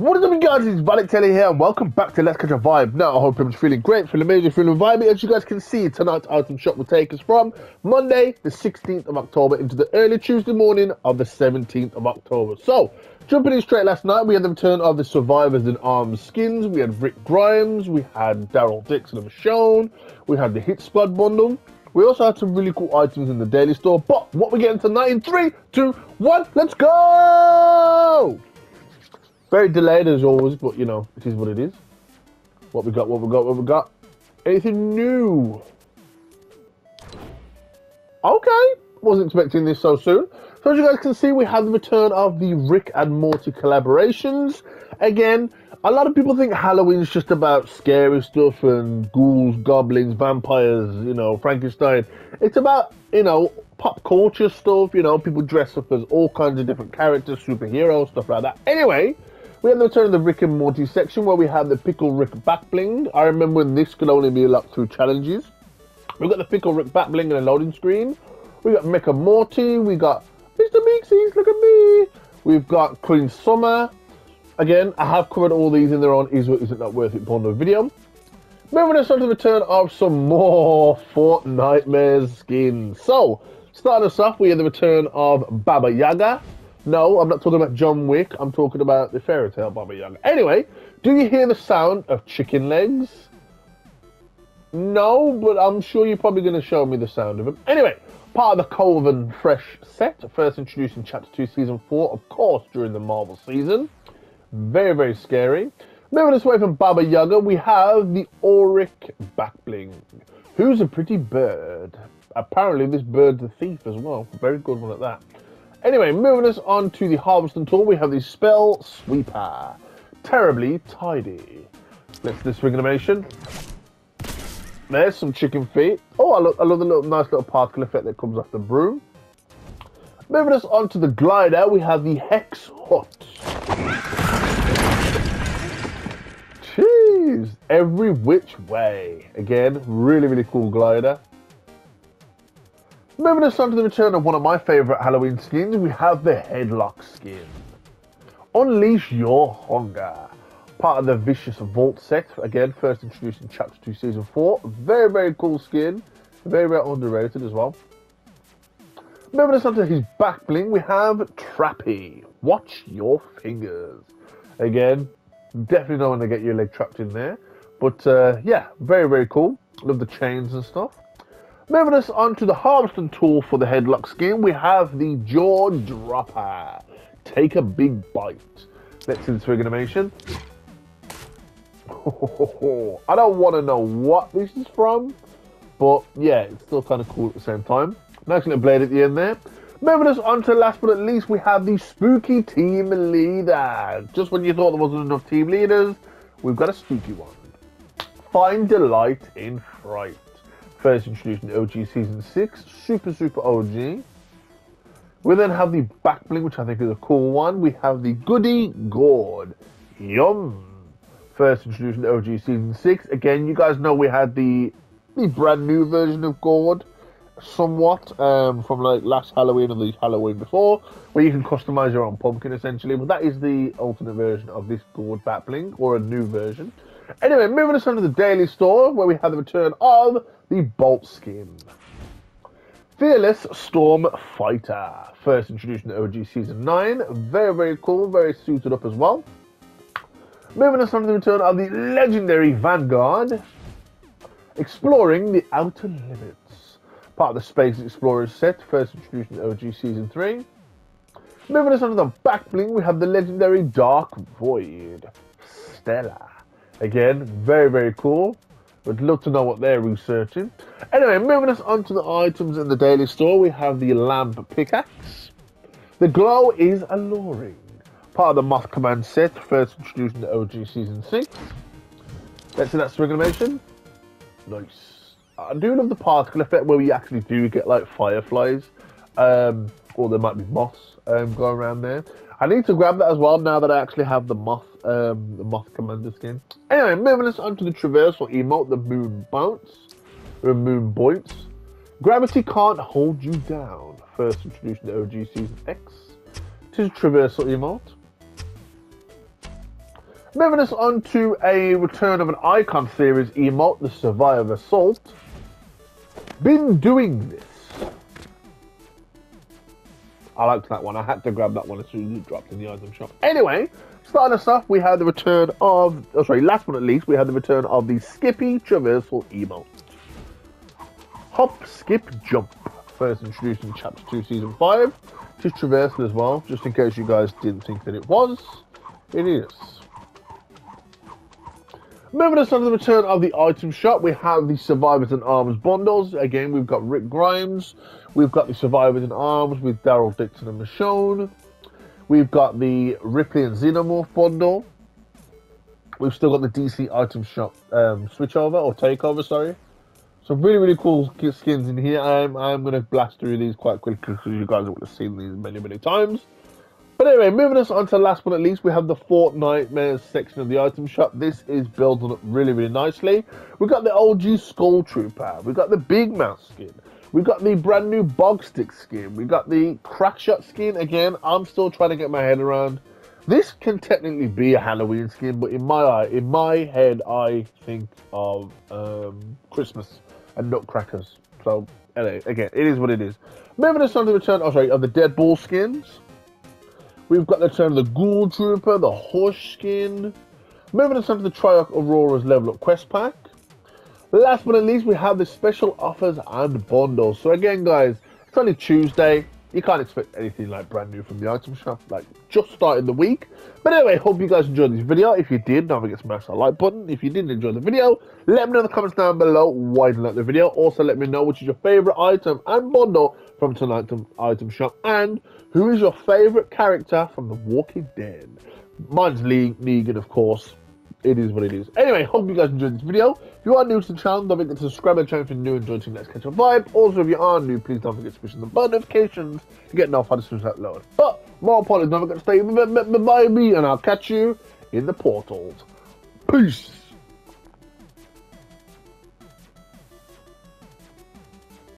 What is up, you guys? It's Balotelli here, and welcome back to Let's Catch a Vibe. Now, I hope everyone's feeling great, feeling amazing, feeling vibey. As you guys can see, tonight's item shop will take us from Monday, the 16th of October, into the early Tuesday morning of the 17th of October. So, jumping in straight last night, we had the return of the Survivors in Arms skins. We had Rick Grimes, we had Daryl Dixon of Michonne, we had the Hit Squad bundle. We also had some really cool items in the daily store. But what we're getting tonight in three, two, one, let's go! Very delayed as always, but you know, it is what it is. What we got, what we got, what we got. Anything new? Okay, wasn't expecting this so soon. So as you guys can see, we have the return of the Rick and Morty collaborations. Again, a lot of people think Halloween's just about scary stuff and ghouls, goblins, vampires, you know, Frankenstein. It's about, you know, pop culture stuff, you know, people dress up as all kinds of different characters, superheroes, stuff like that. Anyway, we have the return of the Rick and Morty section where we have the Pickle Rick back bling. I remember when this could only be locked through challenges. We've got the Pickle Rick back bling and a loading screen. We got Mecha Morty, we got Mr. Meeseeks, look at me. We've got Queen Summer, Again, I have covered all these in their own Is It Not Worth It bundle video. Moving us on to the return of some more Fortnitemares skins. So, starting us off, we have the return of Baba Yaga. No, I'm not talking about John Wick. I'm talking about the fairy tale Baba Yaga. Anyway, do you hear the sound of chicken legs? No, but I'm sure you're probably going to show me the sound of them. Anyway, part of the Colvin Fresh set, first introduced in Chapter 2, Season 4, of course, during the Marvel season. Very, very scary. Moving us away from Baba Yaga, we have the Auric Backbling, who's a pretty bird. Apparently, this bird's a thief as well. Very good one at that. Anyway, moving us on to the Harvesting tool, we have the Spell Sweeper. Terribly tidy. Let's do the swing animation. There's some chicken feet. Oh, I love, I love the little nice little particle effect that comes off the broom. Moving us on to the glider, we have the Hex Hut. Jeez, every which way. Again, really, really cool glider. Moving us on to the return of one of my favourite Halloween skins, we have the Headlock skin. Unleash your hunger. Part of the Vicious Vault set, again, first introduced in Chapter 2, Season 4. Very, very cool skin. Very, very underrated as well. Moving us on to his back bling, we have Trappy. Watch your fingers. Again, Definitely don't want to get your leg trapped in there. But uh, yeah, very, very cool. Love the chains and stuff. Moving us on to the harvesting tool for the headlock skin, we have the jaw dropper. Take a big bite. Let's see the swing animation. I don't want to know what this is from, but yeah, it's still kind of cool at the same time. Nice little blade at the end there. Moving us on to last but not least, we have the spooky team leader. Just when you thought there wasn't enough team leaders, we've got a spooky one. Find delight in fright. First introduced in OG Season 6, super, super OG. We then have the back bling, which I think is a cool one. We have the Goody Gourd. Yum. First introduced in OG Season 6. Again, you guys know we had the, the brand new version of Gourd somewhat um, from like last Halloween or the Halloween before, where you can customize your own pumpkin essentially. But that is the alternate version of this gourd backbling, or a new version. Anyway, moving us on to the daily store, where we have the return of the Bolt skin. Fearless Storm Fighter, first introduced in OG Season 9. Very, very cool, very suited up as well. Moving us on to the return of the legendary Vanguard, exploring the outer limits part of the Space Explorers set, first introduced in OG Season 3. Moving us on to the back bling, we have the legendary Dark Void, Stella. Again, very, very cool. Would love to know what they're researching. Anyway, moving us on to the items in the daily store, we have the Lamp Pickaxe. The Glow is Alluring. Part of the Moth Command set, first introduced in the OG Season 6. Let's see that swing animation. Nice. I do love the particle effect where we actually do get like fireflies, um, or there might be moths um, going around there. I need to grab that as well now that I actually have the moth, um, the moth commander skin. Anyway, moving us on to the traversal emote, the moon bounce, or moon bounce. Gravity can't hold you down. First introduced in the OG season X. It is a traversal emote. Moving us on to a return of an Icon series emote, the Survivor Assault. Been doing this. I liked that one. I had to grab that one as soon as it dropped in the item shop. Anyway, starting us off, we had the return of, oh sorry, last but not least, we had the return of the Skippy Traversal emote. Hop, skip, jump. First introduced in Chapter 2, Season 5. Just traversal as well, just in case you guys didn't think that it was. It is. Moving us on to the return of the item shop, we have the Survivors in Arms bundles. Again, we've got Rick Grimes, we've got the Survivors in Arms with Daryl Dixon and Michonne. We've got the Ripley and Xenomorph bundle. We've still got the DC item shop um, switchover or takeover, sorry. Some really, really cool skins in here. I'm, I'm going to blast through these quite quickly because you guys will have seen these many, many times. But anyway, moving us on to last but not least, we have the Fortnitemares section of the item shop. This is building up really, really nicely. We've got the OG Skull Trooper. We've got the Big Mouth skin. We've got the brand new Bog Stick skin. We've got the Crackshot skin. Again, I'm still trying to get my head around. This can technically be a Halloween skin, but in my eye, in my head, I think of um, Christmas and nutcrackers. So, anyway, again, it is what it is. Moving us on to the return, oh sorry, of the Dead Bull skins. We've got the return of the Ghoul Trooper, the Horse skin. Moving us on to the Triarch Aurora's Level Up Quest Pack. Last but not least, we have the special offers and bundles. So again, guys, it's only Tuesday you can't expect anything like brand new from the item shop, like just starting the week. But anyway, hope you guys enjoyed this video. If you did, don't forget to smash that like button. If you didn't enjoy the video, let me know in the comments down below why you like the video. Also, let me know which is your favorite item and bundle from tonight's item shop, and who is your favorite character from The Walking Dead. Mine's Lee Negan, of course it is what it is. Anyway, hope you guys enjoyed this video. If you are new to the channel, don't forget to subscribe to the channel if you're new and join the next catch a vibe. Also, if you are new, please don't forget to push the bell notifications to get notified as soon as that load. But more importantly, don't forget to stay by me, and I'll catch you in the portals. Peace.